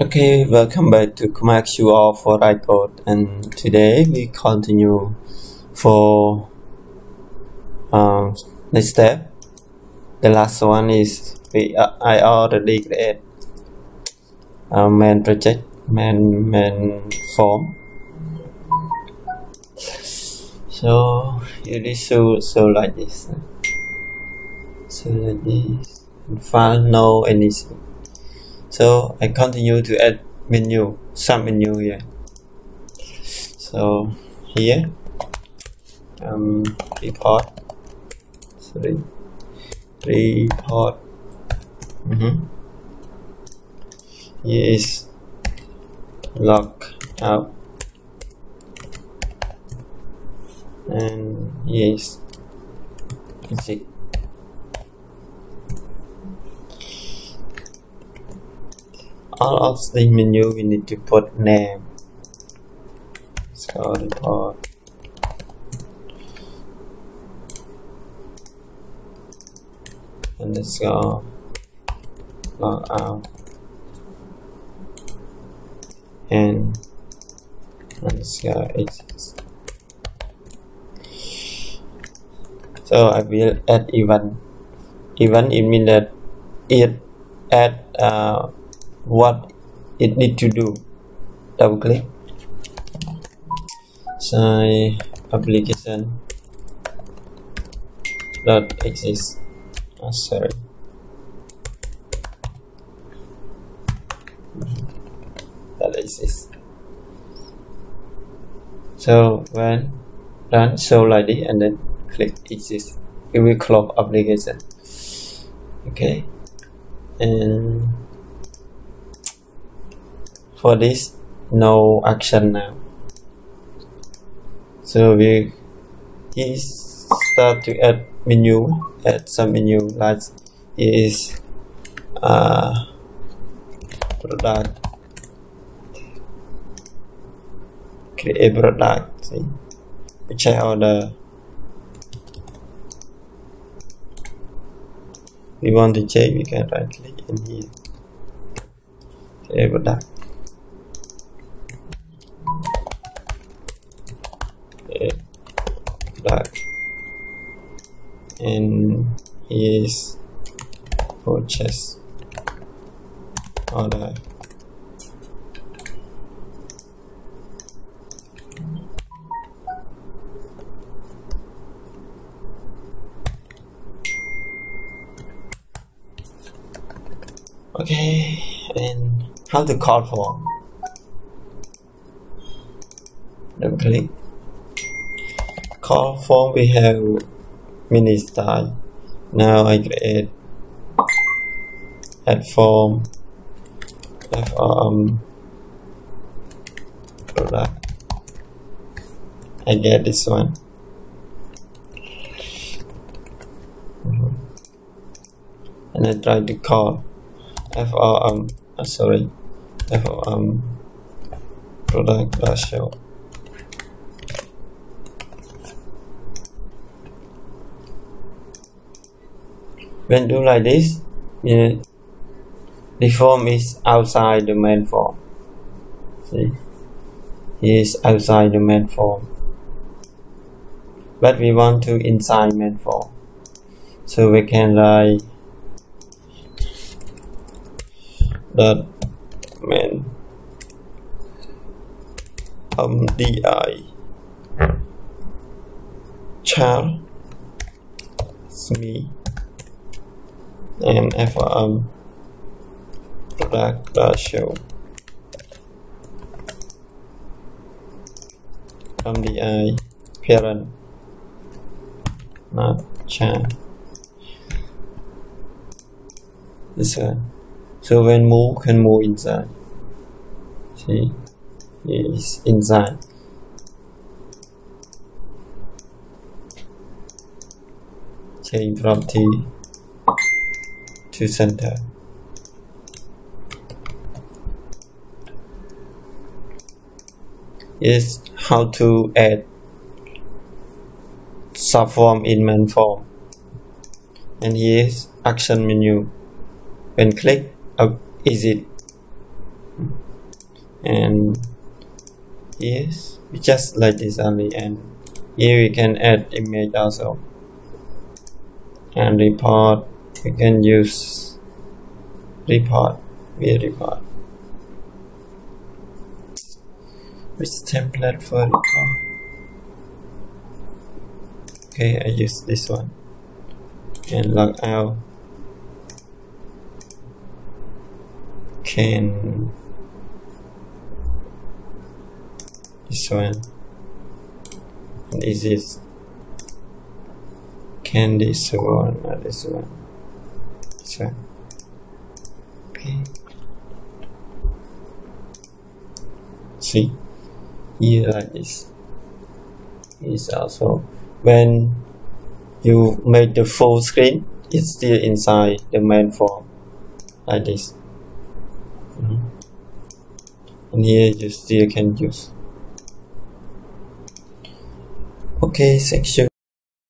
Okay, welcome back to KhmerQR for Code and today we continue for um, next step. The last one is we uh, I already create a main project, main main form. So you need to so like this. So like this. File no anything so I continue to add menu some menu here so here um report. Sorry. Report. Mm -hmm. here is log out and is exit all of the menu we need to put name. So report and let's go. Log out. And let's go exit so I will add event. Event it means that it add uh, what it need to do. Double click. Say application. Dot exist. Oh, sorry. That exists so when done show like this and then click exist. It will close application. Okay. And for this no action now. So we start to add menu add some menu like is uh, product. Create a product see? We check order we want to check we can right click in here. Create product and his purchase. Order okay and how to call for double click. Call form we have mini style now I create add form form product. I get this one. Mm-hmm. and I try to call form oh, sorry form product ratio when do like this the form is outside the main form. See? Is outside the main form. But we want to inside main form. So we can write that main um di child and FRM product ratio MDI parent not child this one so when move can move inside. See? Is inside. Change property to center. Is how to add subform in main form. And here's action menu. When click, uh, exit. and yes just like this only and here we can add image also and report we can use report via report which template for report okay I use this one. And log out. Can this one. And this is can this one or this one one okay see here like this is also when you make the full screen it's still inside the main form like this. Mm -hmm. and here you still can use. Okay thank you